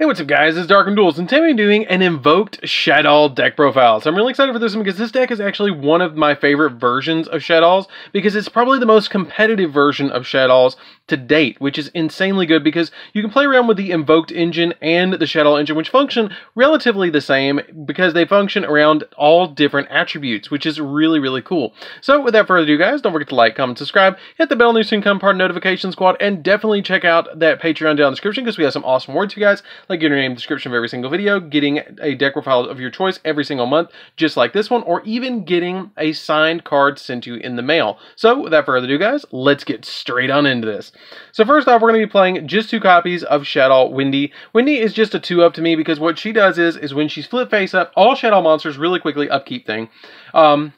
Hey, what's up guys? It's Dark Armed Duelist, and today I'm doing an Invoked Shaddoll deck profile. So I'm really excited for this one because this deck is actually one of my favorite versions of Shaddolls because it's probably the most competitive version of Shaddolls to date, which is insanely good because you can play around with the Invoked engine and the Shaddoll engine, which function relatively the same because they function around all different attributes, which is really, really cool. So without further ado, guys, don't forget to like, comment, subscribe, hit the bell news to become part Notification Squad, and definitely check out that Patreon down in the description because we have some awesome words for you guys like your name description of every single video, getting a deck profile of your choice every single month, just like this one, or even getting a signed card sent to you in the mail. So without further ado, guys, let's get straight on into this. So first off, we're going to be playing just two copies of Shaddoll Wendi. Wendi is just a two-up to me because what she does is, is when she's flip face up, all Shaddoll monsters, really quickly, upkeep thing, um,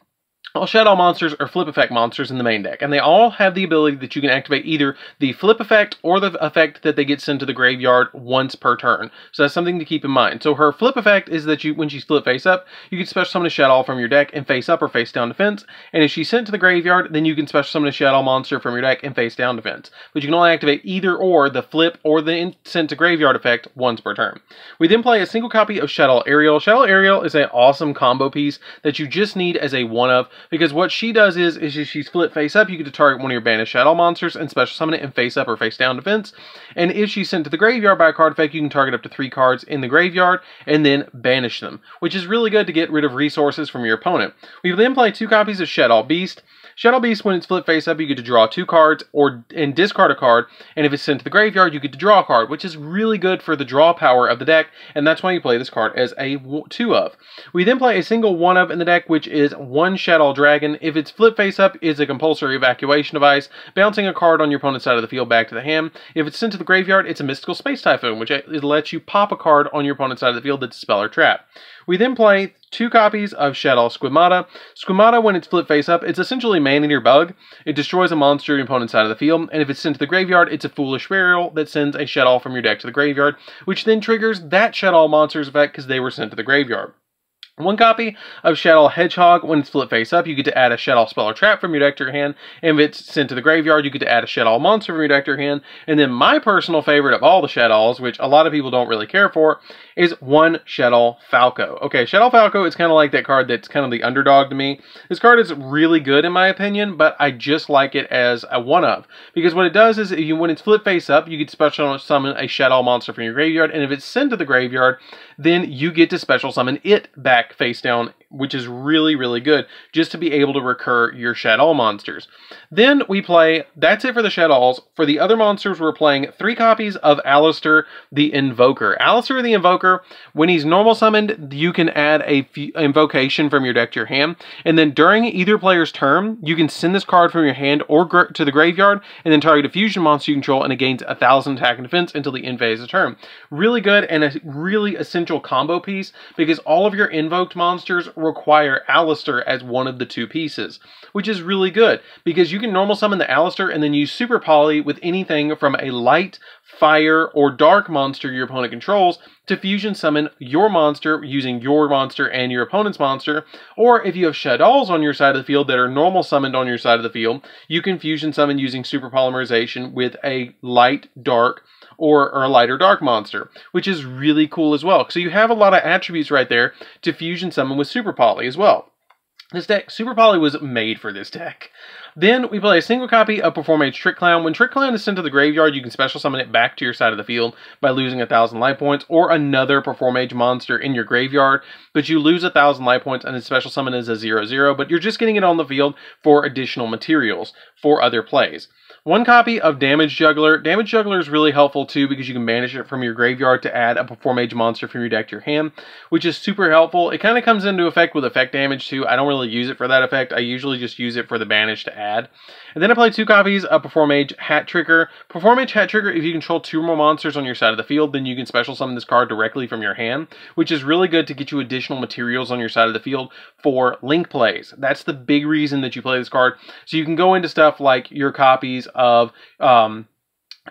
all Shaddoll monsters are flip effect monsters in the main deck, and they all have the ability that you can activate either the flip effect or the effect that they get sent to the graveyard once per turn. So that's something to keep in mind. So her flip effect is that you, when she's flip face up, you can special summon a Shaddoll from your deck and face up or face down defense. And if she's sent to the graveyard, then you can special summon a Shaddoll monster from your deck and face down defense. But you can only activate either or the flip or the sent to graveyard effect once per turn. We then play a single copy of Shaddoll Ariel. Shaddoll Ariel is an awesome combo piece that you just need as a one of because what she does is, is she's flip face up, you get to target one of your banished Shaddoll monsters and special summon it in face up or face down defense. And if she's sent to the graveyard by a card effect, you can target up to three cards in the graveyard and then banish them, which is really good to get rid of resources from your opponent. We then play two copies of Shaddoll Beast. Shaddoll Beast, when it's flip face up, you get to draw two cards or and discard a card. And if it's sent to the graveyard, you get to draw a card, which is really good for the draw power of the deck. And that's why you play this card as a two of. We then play a single one of in the deck, which is one Shaddoll Dragon. If it's flip face up, is a compulsory evacuation device, bouncing a card on your opponent's side of the field back to the hand. If it's sent to the graveyard, it's a Mystical Space Typhoon, which uh, lets you pop a card on your opponent's side of the field that's a spell or trap. We then play two copies of Shaddoll Squamata. Squamata, when it's flip face up, it's essentially Man Eater Bug. It destroys a monster on your opponent's side of the field, and if it's sent to the graveyard, it's a Foolish Burial that sends a Shaddoll from your deck to the graveyard, which then triggers that Shaddoll monster's effect because they were sent to the graveyard. One copy of Shaddoll Hedgehog. When it's flip face up, you get to add a Shaddoll Spell or Trap from your deck to your hand. And if it's sent to the graveyard, you get to add a Shaddoll Monster from your deck to your hand. And then my personal favorite of all the Shaddolls, which a lot of people don't really care for, is one Shaddoll Falco. Okay, Shaddoll Falco is kind of like that card that's kind of the underdog to me. This card is really good in my opinion, but I just like it as a one-of. Because what it does is, if you, when it's flip face up, you get special summon a Shaddoll monster from your graveyard. And if it's sent to the graveyard, then you get to special summon it back face down, which is really, really good, just to be able to recur your Shaddoll monsters. Then we play, that's it for the Shaddolls. For the other monsters, we're playing three copies of Aleister the Invoker. Aleister the Invoker, when he's normal summoned, you can add a invocation from your deck to your hand, and then during either player's turn, you can send this card from your hand or to the graveyard, and then target a fusion monster you control, and it gains a thousand attack and defense until the end phase of the turn. Really good and a really essential combo piece because all of your invoked monsters require Aleister as one of the two pieces, which is really good because you can normal summon the Aleister and then use Super Poly with anything from a light, fire, or dark monster your opponent controls to fusion summon your monster using your monster and your opponent's monster. Or if you have Shaddolls on your side of the field that are normal summoned on your side of the field, you can fusion summon using Super Polymerization with a light, dark, or, or a lighter dark monster, which is really cool as well. So you have a lot of attributes right there to fusion summon with Super Poly as well. This deck, Super Poly was made for this deck. Then we play a single copy of Performage Trick Clown. When Trick Clown is sent to the graveyard, you can special summon it back to your side of the field by losing a thousand life points or another Performage monster in your graveyard. But you lose a thousand life points and its special summon is a 0-0, but you're just getting it on the field for additional materials for other plays. One copy of Damage Juggler. Damage Juggler is really helpful too because you can banish it from your graveyard to add a Performage monster from your deck to your hand, which is super helpful. It kind of comes into effect with effect damage too. I don't really use it for that effect. I usually just use it for the banish to add. And then I play two copies of Performage Hat Tricker. Performage Hat Tricker, if you control two or more monsters on your side of the field, then you can special summon this card directly from your hand, which is really good to get you additional materials on your side of the field for link plays. That's the big reason that you play this card. So you can go into stuff like your copies of um,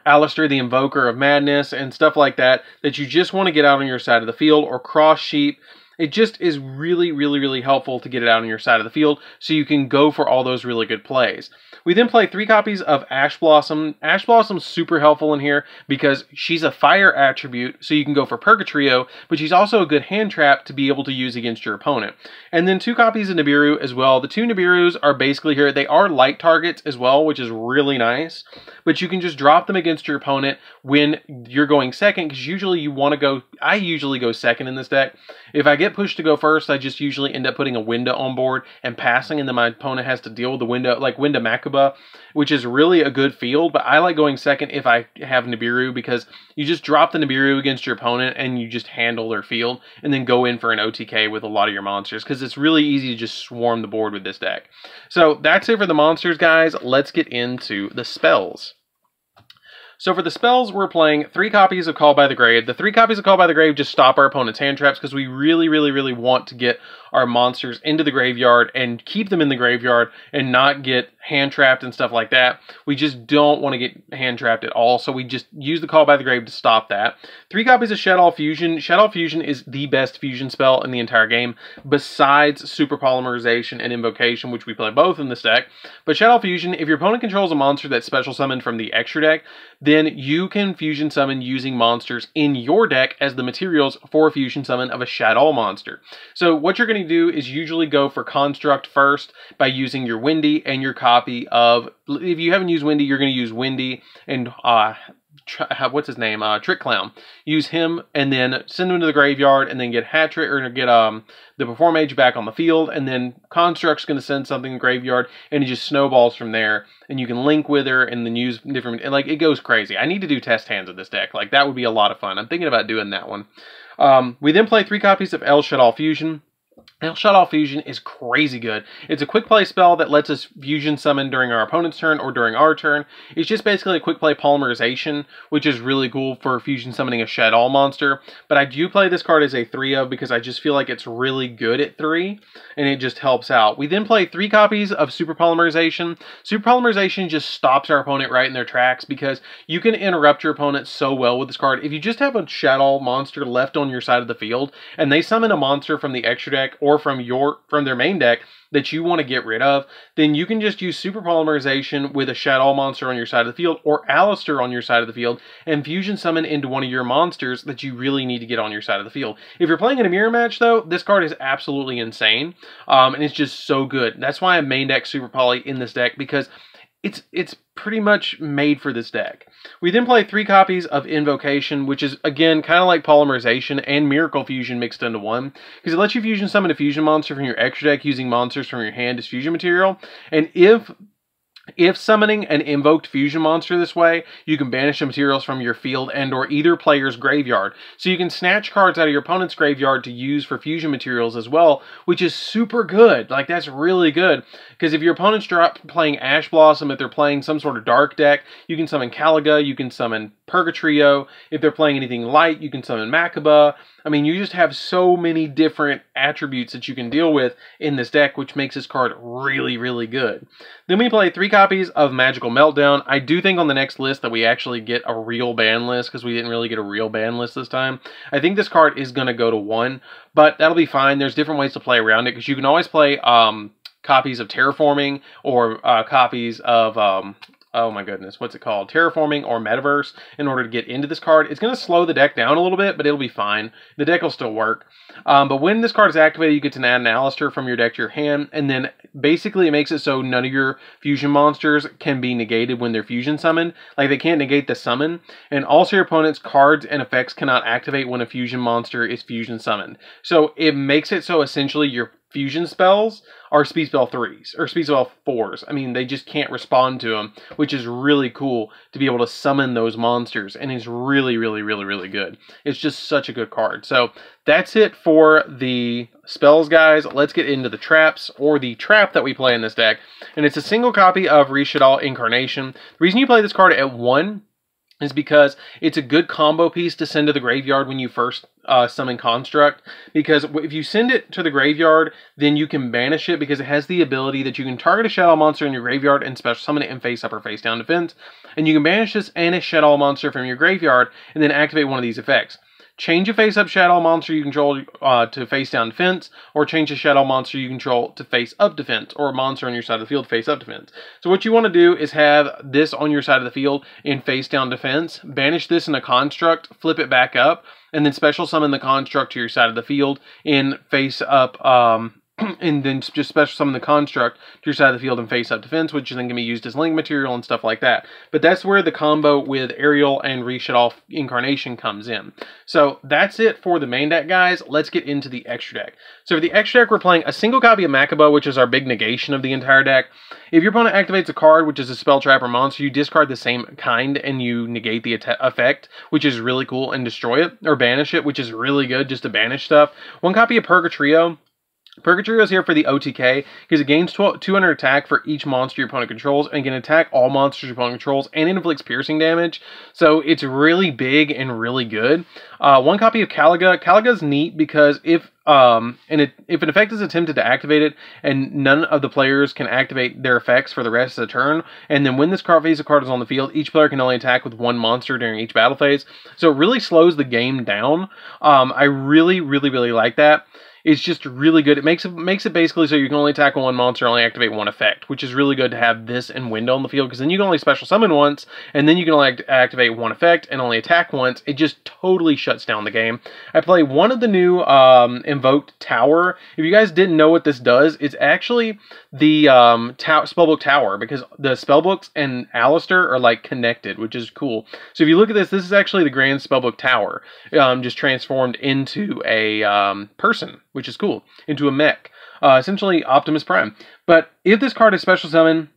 Aleister the Invoker of Madness and stuff like that, that you just want to get out on your side of the field, or Cross Sheep, It just is really, really, really helpful to get it out on your side of the field so you can go for all those really good plays. We then play three copies of Ash Blossom. Ash Blossom's super helpful in here because she's a fire attribute, so you can go for Purgatrio, but she's also a good hand trap to be able to use against your opponent. And then two copies of Nibiru as well. The two Nibirus are basically here. They are light targets as well, which is really nice. But you can just drop them against your opponent when you're going second, because usually you want to go, I usually go second in this deck. If I get pushed to go first, I just usually end up putting a Winda on board and passing, and then my opponent has to deal with the Winda, like Winda Mechaba, which is really a good field, but I like going second if I have Nibiru because you just drop the Nibiru against your opponent and you just handle their field and then go in for an OTK with a lot of your monsters because it's really easy to just swarm the board with this deck. So that's it for the monsters, guys. Let's get into the spells. So for the spells, we're playing three copies of Call by the Grave. The three copies of Call by the Grave just stop our opponent's hand traps because we really, really, really want to get our monsters into the graveyard and keep them in the graveyard and not get hand trapped and stuff like that. We just don't want to get hand trapped at all, so we just use the Call by the Grave to stop that. Three copies of Shaddoll Fusion. Shaddoll Fusion is the best fusion spell in the entire game, besides Super Polymerization and Invocation, which we play both in this deck. But Shaddoll Fusion, if your opponent controls a monster that's special summoned from the extra deck, then you can fusion summon using monsters in your deck as the materials for a fusion summon of a Shaddoll monster. So what you're going to do is usually go for Construct first by using your Wendi and your copy of, if you haven't used Wendi, you're going to use Wendi and uh, what's his name? Uh, Trick Clown. Use him and then send him to the graveyard and then get hat trick or get um the perform mage back on the field and then Construct's going to send something to the graveyard and it just snowballs from there and you can link with her and then use different and like it goes crazy. I need to do test hands of this deck. Like that would be a lot of fun. I'm thinking about doing that one. Um, we then play three copies of El Shaddoll Fusion. El Shaddoll Fusion is crazy good. It's a quick play spell that lets us fusion summon during our opponent's turn or during our turn. It's just basically a quick play polymerization, which is really cool for fusion summoning a Shaddoll monster. But I do play this card as a 3 of because I just feel like it's really good at 3, and it just helps out. We then play 3 copies of Super Polymerization. Super Polymerization just stops our opponent right in their tracks because you can interrupt your opponent so well with this card. If you just have a Shaddoll monster left on your side of the field, and they summon a monster from the extra deck or from your from their main deck that you want to get rid of, then you can just use super polymerization with a Shaddoll monster on your side of the field or Aleister on your side of the field and fusion summon into one of your monsters that you really need to get on your side of the field. If you're playing in a mirror match though, this card is absolutely insane um, and it's just so good. That's why I main deck super poly in this deck because it's it's pretty much made for this deck. We then play three copies of Invocation, which is again kind of like Polymerization and Miracle Fusion mixed into one, because it lets you fusion summon a fusion monster from your extra deck using monsters from your hand as fusion material. And if if summoning an invoked fusion monster this way, you can banish the materials from your field and or either player's graveyard. So you can snatch cards out of your opponent's graveyard to use for fusion materials as well, which is super good. Like that's really good because if your opponent's drop playing Ash Blossom, if they're playing some sort of dark deck, you can summon Caliga, you can summon Purgatrio. If they're playing anything light, you can summon Mechaba. I mean, you just have so many different attributes that you can deal with in this deck, which makes this card really, really good. Then we play three copies of Magical Meltdown. I do think on the next list that we actually get a real ban list because we didn't really get a real ban list this time. I think this card is going to go to one, but that'll be fine. There's different ways to play around it because you can always play um, copies of Terraforming or uh, copies of um, oh my goodness, what's it called? Terraforming or Metaverse in order to get into this card. It's going to slow the deck down a little bit, but it'll be fine. The deck will still work. Um, but when this card is activated, you get to add an Aleister from your deck to your hand, and then basically it makes it so none of your fusion monsters can be negated when they're fusion summoned. Like they can't negate the summon, and also your opponent's cards and effects cannot activate when a fusion monster is fusion summoned. So it makes it so essentially your fusion spells are speed spell threes or speed spell fours. I mean, they just can't respond to them, which is really cool to be able to summon those monsters, and is really, really, really, really good. It's just such a good card. So that's it for the spells, guys. Let's get into the traps or the trap that we play in this deck, and it's a single copy of Reshaddoll Incarnation. The reason you play this card at one is because it's a good combo piece to send to the graveyard when you first uh, summon Construct. Because if you send it to the graveyard, then you can banish it because it has the ability that you can target a Shaddoll monster in your graveyard and special summon it in face up or face down defense. And you can banish this and a Shaddoll monster from your graveyard and then activate one of these effects. Change a face up Shaddoll monster you control uh, to face down defense, or change a Shaddoll monster you control to face up defense, or a monster on your side of the field face up defense. So what you want to do is have this on your side of the field in face down defense, banish this in a construct, flip it back up, and then special summon the construct to your side of the field in face up um, and then just special summon the construct to your side of the field and face up defense, which is then can be used as link material and stuff like that. But that's where the combo with Ariel and Reshaddoll Incarnation comes in. So that's it for the main deck, guys. Let's get into the extra deck. So for the extra deck, we're playing a single copy of Mechaba, which is our big negation of the entire deck. If your opponent activates a card, which is a spell trap or monster, you discard the same kind and you negate the effect, which is really cool, and destroy it, or banish it, which is really good just to banish stuff. One copy of Purgatrio Purgatrio is here for the OTK because it gains 200 attack for each monster your opponent controls and can attack all monsters your opponent controls and inflicts piercing damage. So it's really big and really good. Uh, one copy of. Caliga is neat because if um, and it, if an effect is attempted to activate it and none of the players can activate their effects for the rest of the turn, and then when this card phase card is on the field, each player can only attack with one monster during each battle phase. So it really slows the game down. Um, I really, really, really like that. It's just really good. It makes it makes it basically so you can only tackle one monster, only activate one effect, which is really good to have this and Winda on the field because then you can only special summon once, and then you can only act activate one effect and only attack once. It just totally shuts down the game. I play one of the new um, invoked tower. If you guys didn't know what this does, it's actually the um, ta- spellbook tower because the spellbooks and Aleister are like connected, which is cool. So if you look at this, this is actually the Grand Spellbook Tower, um, just transformed into a um, person which is cool, into a mech. Uh, essentially Optimus Prime. But if this card is special summon,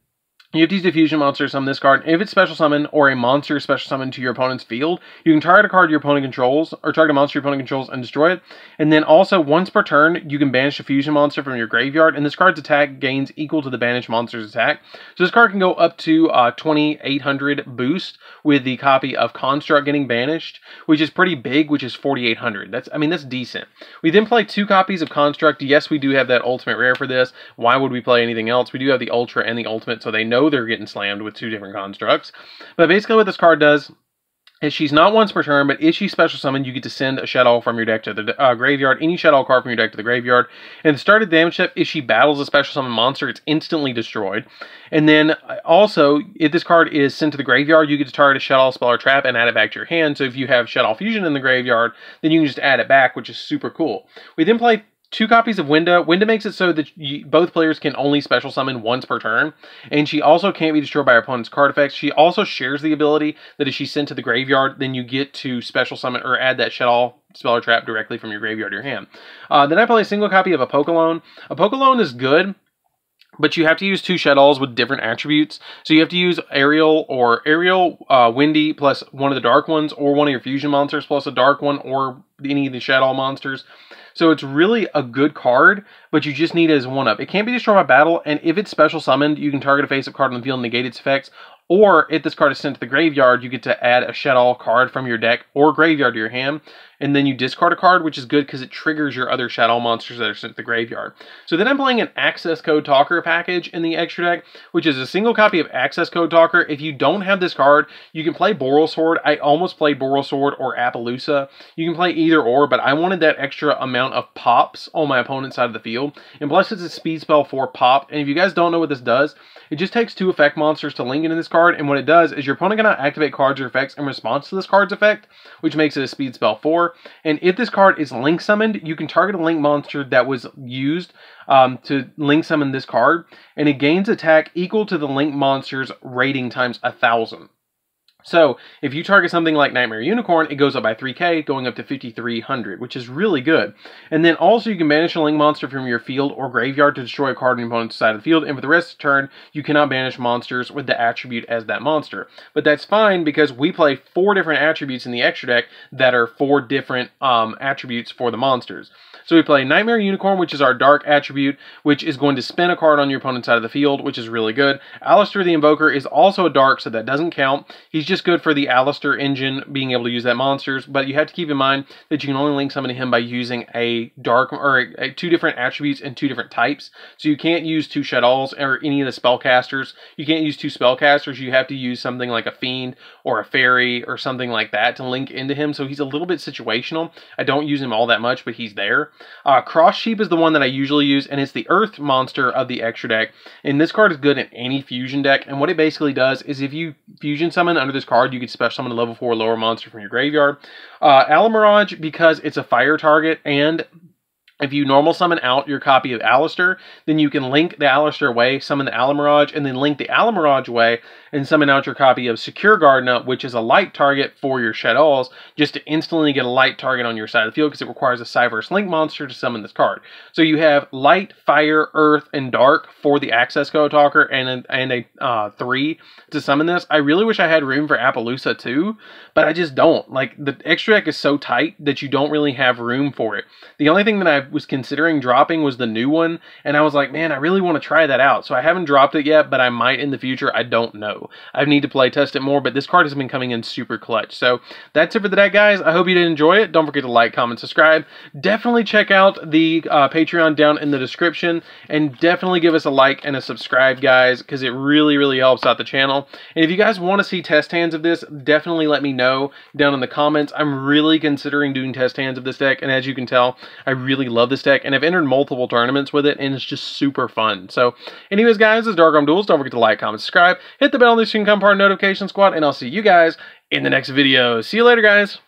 you have to use Diffusion Monster summon this card. If it's special summon or a monster special summon to your opponent's field, you can target a card your opponent controls, or target a monster your opponent controls and destroy it. And then also, once per turn, you can banish a fusion monster from your graveyard, and this card's attack gains equal to the banished monster's attack. So this card can go up to uh, 2800 boost with the copy of Construct getting banished, which is pretty big, which is 4800. That's, I mean, that's decent. We then play two copies of Construct. Yes, we do have that ultimate rare for this. Why would we play anything else? We do have the Ultra and the Ultimate, so they know know they're getting slammed with two different constructs. But basically what this card does is she's not once per turn, but if she's special summoned, you get to send a Shaddoll from your deck to the uh, graveyard, any Shaddoll card from your deck to the graveyard. And the started damage step, if she battles a special summon monster, it's instantly destroyed. And then uh, also, if this card is sent to the graveyard, you get to target a Shaddoll spell or trap and add it back to your hand. So if you have Shaddoll Fusion in the graveyard, then you can just add it back, which is super cool. We then play two copies of Winda. Winda makes it so that you, both players can only special summon once per turn, and she also can't be destroyed by her opponent's card effects. She also shares the ability that if she's sent to the graveyard, then you get to special summon or add that Shaddoll spell or trap directly from your graveyard to your hand. Uh, then I play a single copy of Apkallone. A Apkallone is good, but you have to use two Shaddolls with different attributes. So you have to use Ariel or Ariel, uh, Windy plus one of the dark ones, or one of your fusion monsters plus a dark one, or any of the Shaddoll monsters. So it's really a good card, but you just need it as one up. It can't be destroyed by battle, and if it's special summoned, you can target a face-up card on the field and negate its effects. Or if this card is sent to the graveyard, you get to add a Shaddoll card from your deck or graveyard to your hand and then you discard a card, which is good because it triggers your other Shaddoll monsters that are sent to the graveyard. So then I'm playing an Access Code Talker package in the extra deck, which is a single copy of Access Code Talker. If you don't have this card, you can play Borrelsword. I almost played Borrelsword or Apollousa. You can play either or, but I wanted that extra amount of pops on my opponent's side of the field. And plus it's a speed spell for pop. And if you guys don't know what this does, it just takes two effect monsters to link into this card, and what it does is your opponent cannot activate cards or effects in response to this card's effect, which makes it a speed spell 4. And if this card is link summoned, you can target a link monster that was used um, to link summon this card, and it gains attack equal to the link monster's rating times a thousand. So if you target something like Nightmare Unicorn, it goes up by 3k, going up to 5300, which is really good. And then also you can banish a link monster from your field or graveyard to destroy a card on your opponent's side of the field, and for the rest of the turn, you cannot banish monsters with the attribute as that monster. But that's fine because we play four different attributes in the extra deck that are four different um, attributes for the monsters. So we play Nightmare Unicorn, which is our dark attribute, which is going to spin a card on your opponent's side of the field, which is really good. Aleister the Invoker is also a dark, so that doesn't count. He's just just good for the Aleister engine, being able to use that monsters, but you have to keep in mind that you can only link summon to him by using a dark, or a, a, two different attributes and two different types. So you can't use two Shaddolls or any of the spellcasters. You can't use two spellcasters. You have to use something like a Fiend or a Fairy or something like that to link into him. So he's a little bit situational. I don't use him all that much, but he's there. Uh, Cross Sheep is the one that I usually use, and it's the Earth monster of the extra deck. And this card is good in any fusion deck. And what it basically does is if you fusion summon under this card, you can special summon a level 4 lower monster from your graveyard. Uh, Almiraj, because it's a fire target and if you normal summon out your copy of Aleister, then you can link the Aleister way, summon the Almiraj, and then link the Almiraj way and summon out your copy of Secure Gardna, which is a light target for your Shaddolls, just to instantly get a light target on your side of the field because it requires a Cyberse Link monster to summon this card. So you have light, fire, earth, and dark for the Access Code Talker and a, and a uh, three to summon this. I really wish I had room for Apollousa too, but I just don't. Like the extra deck is so tight that you don't really have room for it. The only thing that I was considering dropping was the new one, and I was like, man, I really want to try that out. So I haven't dropped it yet, but I might in the future. I don't know. I need to play test it more, but this card has been coming in super clutch. So that's it for the deck, guys. I hope you did enjoy it. Don't forget to like, comment, subscribe. Definitely check out the uh, Patreon down in the description, and definitely give us a like and a subscribe, guys, because it really, really helps out the channel. And if you guys want to see test hands of this, definitely let me know down in the comments. I'm really considering doing test hands of this deck, and as you can tell, I really love this deck, and I've entered multiple tournaments with it, and it's just super fun. So, anyways, guys, this is Dark Armed Duelist. Don't forget to like, comment, subscribe, hit the bell on the screen, become part of Notification Squad, and I'll see you guys in the next video. See you later, guys.